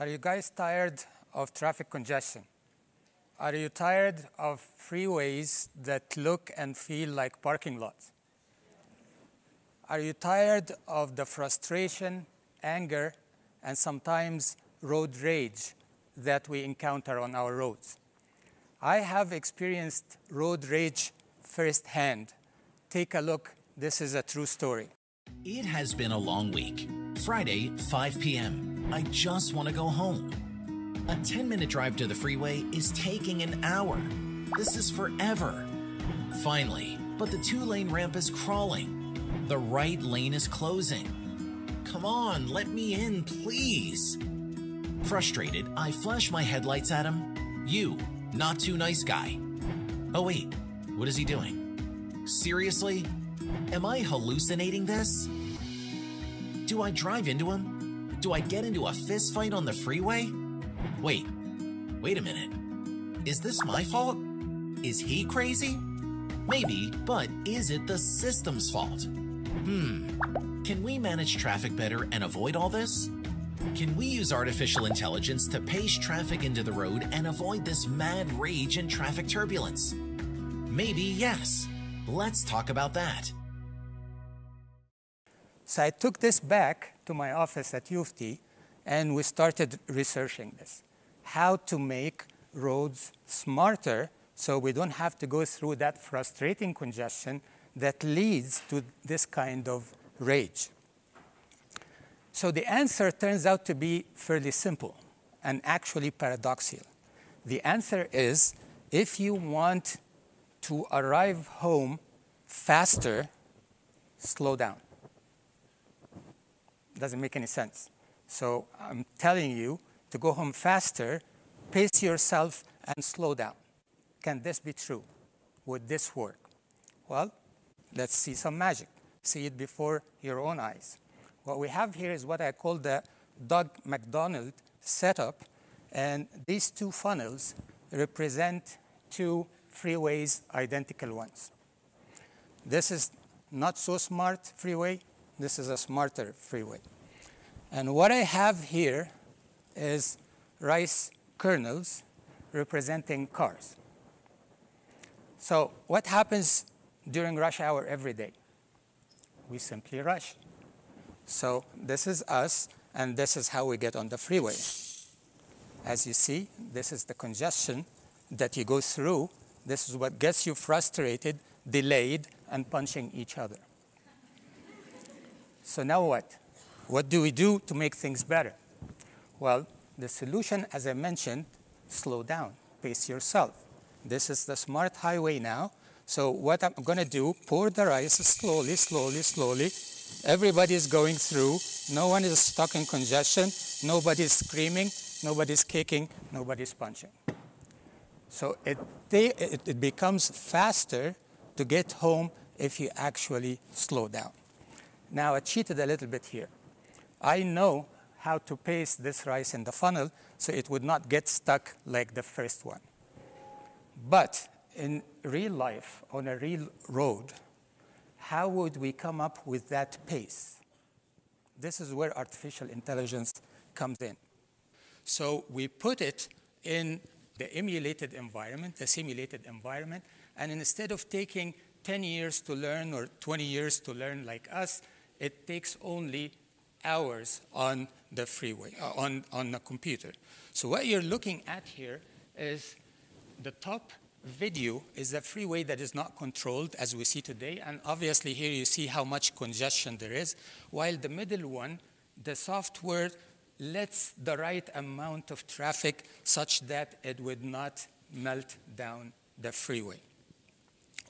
Are you guys tired of traffic congestion? Are you tired of freeways that look and feel like parking lots? Are you tired of the frustration, anger, and sometimes road rage that we encounter on our roads? I have experienced road rage firsthand. Take a look. This is a true story. It has been a long week. Friday, 5 p.m. I just want to go home. A 10 minute drive to the freeway is taking an hour. This is forever. Finally, but the two lane ramp is crawling. The right lane is closing. Come on, let me in, please. Frustrated, I flash my headlights at him. You, not too nice guy. Oh, wait, what is he doing? Seriously? Am I hallucinating this? Do I drive into him? Do I get into a fist fight on the freeway? Wait, wait a minute. Is this my fault? Is he crazy? Maybe, but is it the system's fault? Hmm, can we manage traffic better and avoid all this? Can we use artificial intelligence to pace traffic into the road and avoid this mad rage and traffic turbulence? Maybe yes. Let's talk about that. So I took this back to my office at U of T, and we started researching this. How to make roads smarter so we don't have to go through that frustrating congestion that leads to this kind of rage. So the answer turns out to be fairly simple and actually paradoxical. The answer is if you want to arrive home faster, slow down. Doesn't make any sense. So I'm telling you to go home faster, pace yourself, and slow down. Can this be true? Would this work? Well, let's see some magic. See it before your own eyes. What we have here is what I call the Doug McDonald setup, and these two funnels represent two freeways, identical ones. This is not so smart freeway. This is a smarter freeway. And what I have here is rice kernels representing cars. So what happens during rush hour every day? We simply rush. So this is us, and this is how we get on the freeway. As you see, this is the congestion that you go through. This is what gets you frustrated, delayed, and punching each other. So now what? What do we do to make things better? Well, the solution, as I mentioned, slow down, pace yourself. This is the smart highway now. So what I'm going to do, pour the rice slowly, slowly, slowly. Everybody is going through. No one is stuck in congestion. Nobody is screaming. Nobody's kicking. Nobody's punching. So it, it, it becomes faster to get home if you actually slow down. Now, I cheated a little bit here. I know how to paste this rice in the funnel so it would not get stuck like the first one. But in real life, on a real road, how would we come up with that pace? This is where artificial intelligence comes in. So we put it in the emulated environment, the simulated environment, and instead of taking 10 years to learn or 20 years to learn like us, it takes only hours on the freeway, uh, on, on the computer. So what you're looking at here is the top video is a freeway that is not controlled as we see today. And obviously here you see how much congestion there is. While the middle one, the software lets the right amount of traffic such that it would not melt down the freeway.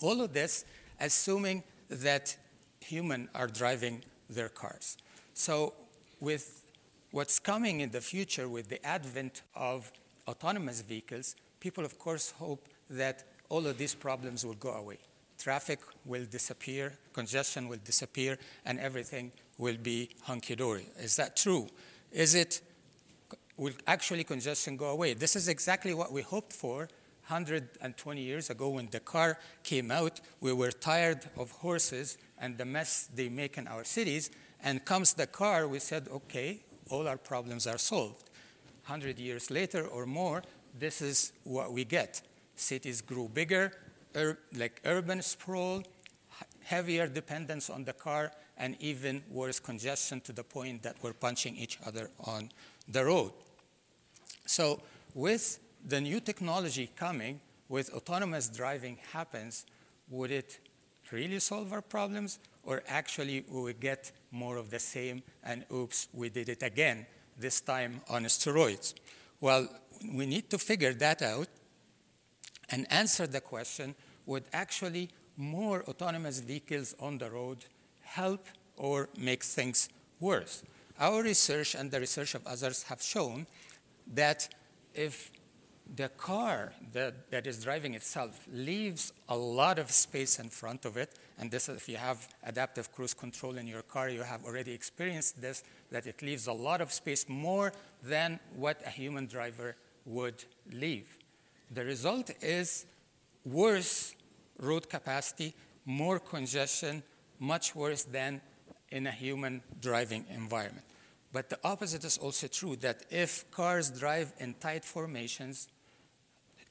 All of this assuming that humans are driving their cars. So with what's coming in the future with the advent of autonomous vehicles, people of course hope that all of these problems will go away. Traffic will disappear, congestion will disappear, and everything will be hunky-dory. Is that true? Is it, will actually congestion go away? This is exactly what we hoped for 120 years ago when the car came out. We were tired of horses and the mess they make in our cities, and comes the car, we said, okay, all our problems are solved. 100 years later or more, this is what we get. Cities grew bigger, ur like urban sprawl, heavier dependence on the car, and even worse congestion to the point that we're punching each other on the road. So with the new technology coming, with autonomous driving happens, would it really solve our problems? Or actually we get more of the same and oops, we did it again, this time on steroids? Well, we need to figure that out and answer the question, would actually more autonomous vehicles on the road help or make things worse? Our research and the research of others have shown that if the car that, that is driving itself leaves a lot of space in front of it, and this, if you have adaptive cruise control in your car, you have already experienced this, that it leaves a lot of space more than what a human driver would leave. The result is worse road capacity, more congestion, much worse than in a human driving environment. But the opposite is also true, that if cars drive in tight formations,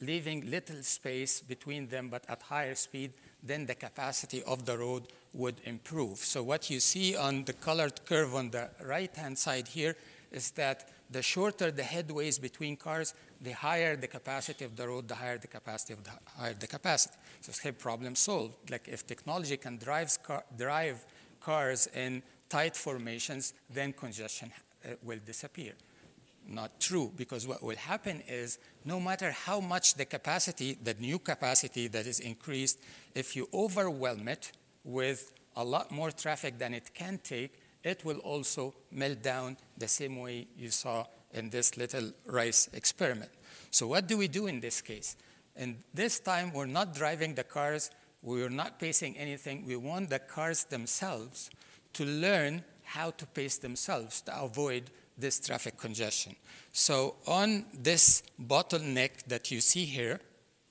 leaving little space between them but at higher speed, then the capacity of the road would improve. So what you see on the colored curve on the right-hand side here is that the shorter the headways between cars, the higher the capacity of the road, the higher the capacity of the higher the capacity. So same problem solved. Like if technology can drive, car, drive cars in tight formations, then congestion uh, will disappear. Not true, because what will happen is no matter how much the capacity, the new capacity that is increased, if you overwhelm it with a lot more traffic than it can take, it will also melt down the same way you saw in this little rice experiment. So what do we do in this case? And this time, we're not driving the cars, we're not pacing anything. We want the cars themselves to learn how to pace themselves to avoid this traffic congestion. So on this bottleneck that you see here,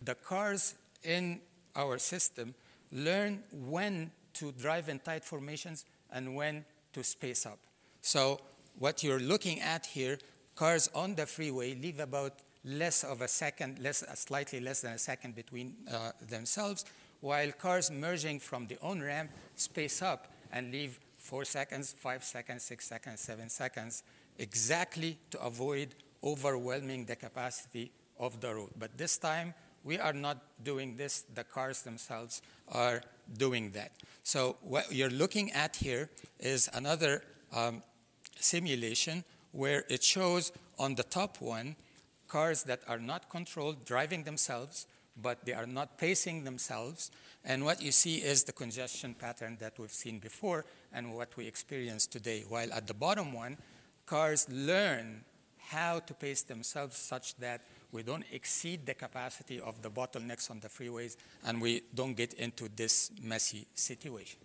the cars in our system learn when to drive in tight formations and when to space up. So what you're looking at here, cars on the freeway leave about less of a second, less, slightly less than a second between uh, themselves, while cars merging from the on-ramp space up and leave four seconds, five seconds, six seconds, seven seconds, exactly to avoid overwhelming the capacity of the road. But this time, we are not doing this. The cars themselves are doing that. So what you're looking at here is another um, simulation where it shows on the top one cars that are not controlled, driving themselves, but they are not pacing themselves. And what you see is the congestion pattern that we've seen before and what we experience today. While at the bottom one, cars learn how to pace themselves such that we don't exceed the capacity of the bottlenecks on the freeways and we don't get into this messy situation.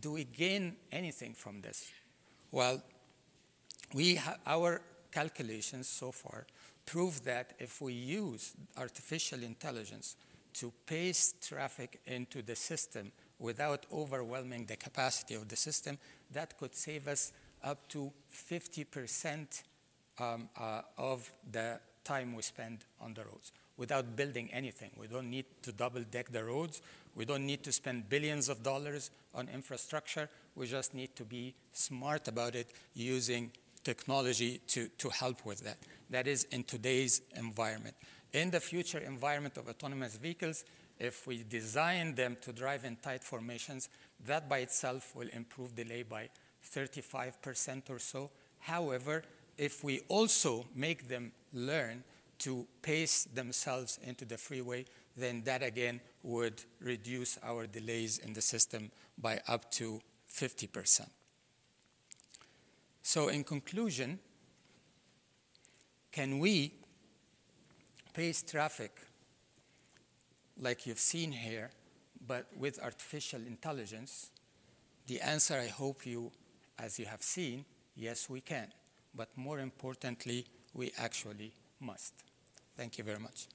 Do we gain anything from this? Well, we have our calculations so far prove that if we use artificial intelligence to pace traffic into the system without overwhelming the capacity of the system, that could save us up to 50% um, uh, of the time we spend on the roads without building anything. We don't need to double deck the roads. We don't need to spend billions of dollars on infrastructure. We just need to be smart about it using technology to, to help with that. That is in today's environment. In the future environment of autonomous vehicles, if we design them to drive in tight formations, that by itself will improve delay by 35% or so. However, if we also make them learn to pace themselves into the freeway, then that again would reduce our delays in the system by up to 50%. So in conclusion, can we pace traffic like you've seen here, but with artificial intelligence? The answer I hope you, as you have seen, yes, we can. But more importantly, we actually must. Thank you very much.